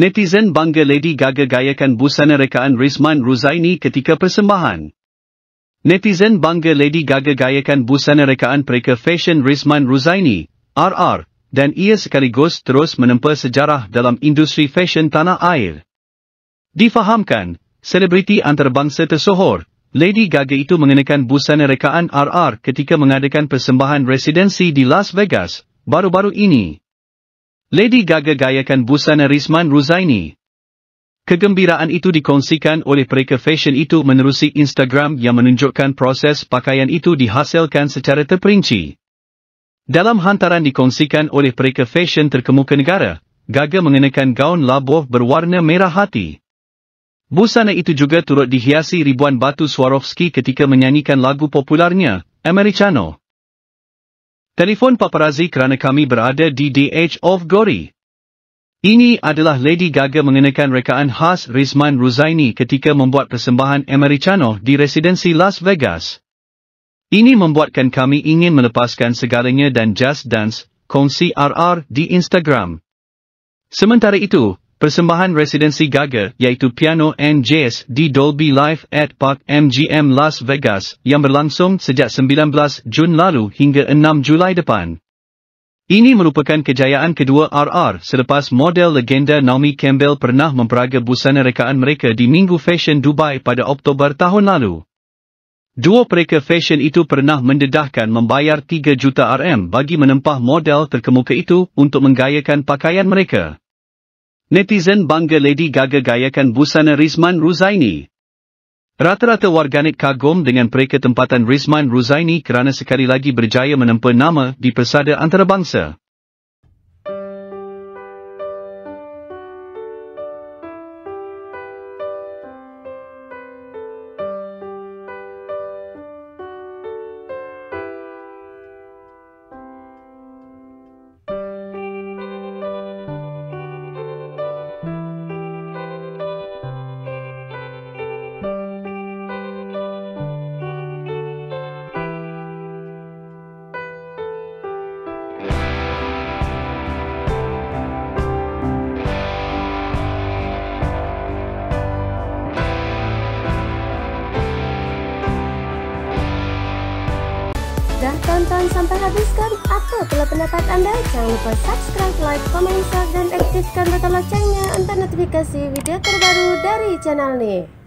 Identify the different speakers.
Speaker 1: Netizen bangga Lady Gaga gayakan busana rekaan Rizman Ruzaini ketika persembahan. Netizen bangga Lady Gaga gayakan busana rekaan pereka fashion Rizman Ruzaini, RR, dan ia sekaligus terus menempa sejarah dalam industri fashion tanah air. Difahamkan, selebriti antarabangsa tersohor, Lady Gaga itu mengenakan busana rekaan RR ketika mengadakan persembahan residensi di Las Vegas, baru-baru ini. Lady Gaga gayakan busana Rizman Ruzaini. Kegembiraan itu dikongsikan oleh pereka fashion itu menerusi Instagram yang menunjukkan proses pakaian itu dihasilkan secara terperinci. Dalam hantaran dikongsikan oleh pereka fashion terkemuka negara, Gaga mengenakan gaun labuh berwarna merah hati. Busana itu juga turut dihiasi ribuan batu Swarovski ketika menyanyikan lagu popularnya, Americano. Telefon paparazzi kerana kami berada di Edge of Glory. Ini adalah Lady Gaga mengenakan rekaan khas Rizman Ruzaini ketika membuat persembahan Americano di residensi Las Vegas. Ini membuatkan kami ingin melepaskan segalanya dan just dance, kongsi RR di Instagram. Sementara itu, Persembahan residensi Gaga iaitu Piano and Jazz di Dolby Live at Park MGM Las Vegas yang berlangsung sejak 19 Jun lalu hingga 6 Julai depan. Ini merupakan kejayaan kedua RR selepas model legenda Naomi Campbell pernah memperaga busana rekaan mereka di Minggu Fashion Dubai pada Oktober tahun lalu. Dua pereka fashion itu pernah mendedahkan membayar 3 juta RM bagi menempah model terkemuka itu untuk menggayakan pakaian mereka. Netizen bangga Lady Gaga gayakan busana Rizman Ruzaini. Rata-rata warganet kagum dengan pereka tempatan Rizman Ruzaini kerana sekali lagi berjaya menempa nama di persada antarabangsa.
Speaker 2: Dah tonton sampai habis kan? Apa pula pendapat anda? Jangan lupa subscribe, like, komen, share dan aktifkan butang loncengnya untuk notifikasi video terbaru dari channel ni.